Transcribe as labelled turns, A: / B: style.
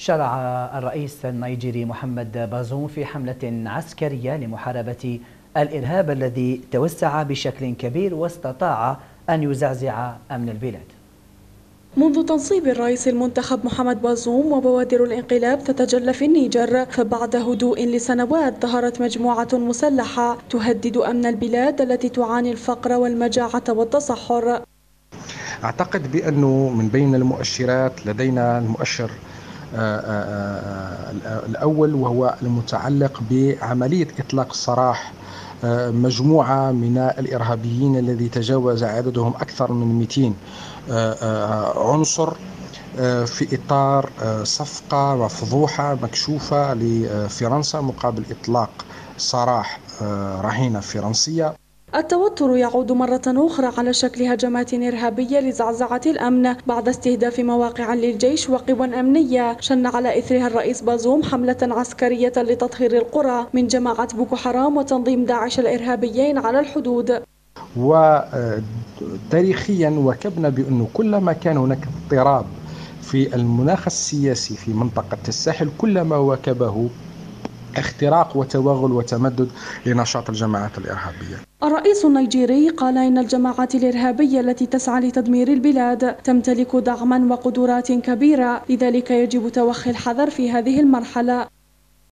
A: شرع الرئيس النيجيري محمد بازوم في حملة عسكرية لمحاربة الإرهاب الذي توسع بشكل كبير واستطاع أن يزعزع أمن البلاد.
B: منذ تنصيب الرئيس المنتخب محمد بازوم وبوادر الانقلاب تتجلى في النيجر فبعد هدوء لسنوات ظهرت مجموعة مسلحة تهدد أمن البلاد التي تعاني الفقر والمجاعة والتصحر.
C: أعتقد بأنه من بين المؤشرات لدينا المؤشر الأول وهو المتعلق بعملية إطلاق السراح مجموعة من الإرهابيين الذي تجاوز عددهم أكثر من 200 عنصر في إطار صفقة مفضوحة مكشوفة لفرنسا مقابل إطلاق سراح رهينة فرنسية.
B: التوتر يعود مرة أخرى على شكل هجمات إرهابية لزعزعة الأمن بعد استهداف مواقع للجيش وقوى أمنية. شن على إثرها الرئيس بازوم حملة عسكرية لتطهير القرى من جماعة بوكو حرام وتنظيم داعش الإرهابيين على الحدود.
C: وتاريخيا وكبنا بأنه كلما كان هناك اضطراب في المناخ السياسي في منطقة الساحل كلما واكبه اختراق وتوغل وتمدد لنشاط الجماعات الإرهابية.
B: الرئيس النيجيري قال إن الجماعات الإرهابية التي تسعى لتدمير البلاد تمتلك دعما وقدرات كبيرة لذلك يجب توخي الحذر في هذه المرحلة.